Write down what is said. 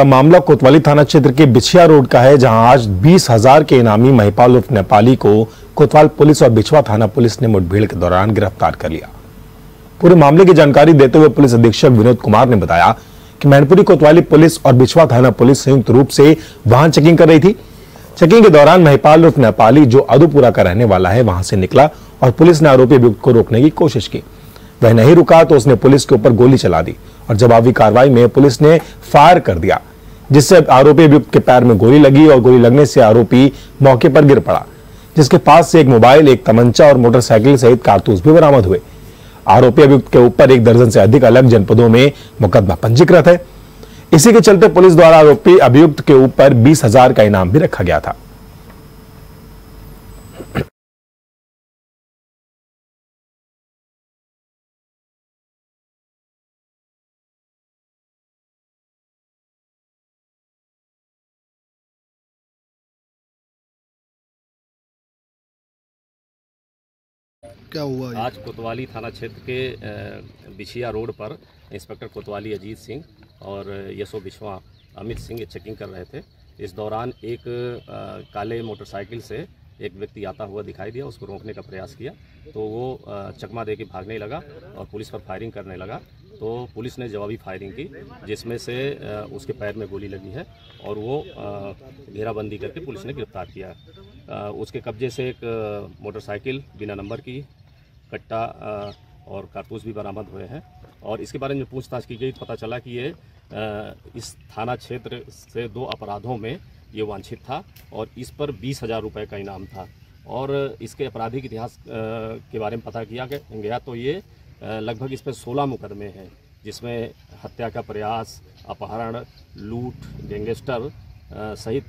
का मामला कोतवाली थाना क्षेत्र के बिछिया रोड का है, जहाँ आज बीस हज़ार के इनामी महिपाल उर्फ़ नेपाली को कोतवाल पुलिस और बिछवा थाना पुलिस ने मुठभेड़ के दौरान गिरफ़्तार कर लिया। पूरे मामले की जानकारी देते हुए पुलिस अधीक्षक विनोद कुमार ने बताया कि मैनपुरी कोतवाली पुलिस और बिछवा थाना पुलिस संयुक्त रूप से वाहन चेकिंग कर रही थी। चेकिंग के दौरान महिपाल उर्फ़ नेपाली, जो अदुपुरा का रहने वाला है, वहाँ से निकला और पुलिस ने आरोपी अभियुक्त को रोकने की कोशिश की। वह नहीं रुका तो उसने पुलिस के ऊपर गोली चला दी और जवाबी कार्रवाई में पुलिस ने फायर कर दिया। जिससे आरोपी अभियुक्त के पैर में गोली लगी और गोली लगने से आरोपी मौके पर गिर पड़ा, जिसके पास से एक मोबाइल, एक तमंचा और मोटरसाइकिल सहित कारतूस भी बरामद हुए। आरोपी अभियुक्त के ऊपर एक दर्जन से अधिक अलग जनपदों में मुकदमा पंजीकृत है। इसी के चलते पुलिस द्वारा आरोपी अभियुक्त के ऊपर बीस हज़ार का इनाम भी रखा गया था। क्या हुआ आज कोतवाली थाना क्षेत्र के बिछिया रोड पर इंस्पेक्टर कोतवाली अजीत सिंह और यशो बिश्वा अमित सिंह चेकिंग कर रहे थे। इस दौरान एक काले मोटरसाइकिल से एक व्यक्ति आता हुआ दिखाई दिया, उसको रोकने का प्रयास किया तो वो चकमा दे के भागने लगा और पुलिस पर फायरिंग करने लगा। तो पुलिस ने जवाबी फायरिंग की, जिसमें से उसके पैर में गोली लगी है और वो घेराबंदी करके पुलिस ने गिरफ़्तार किया उसके कब्जे से एक मोटरसाइकिल बिना नंबर की, कट्टा और कारतूस भी बरामद हुए हैं। और इसके बारे में पूछताछ की गई तो पता चला कि ये इस थाना क्षेत्र से दो अपराधों में ये वांछित था और इस पर बीस हज़ार रुपये का इनाम था। और इसके आपराधिक इतिहास के बारे में पता किया गया गया तो ये लगभग इस पर सोलह मुकदमे हैं, जिसमें हत्या का प्रयास, अपहरण, लूट, गैंगस्टर सहित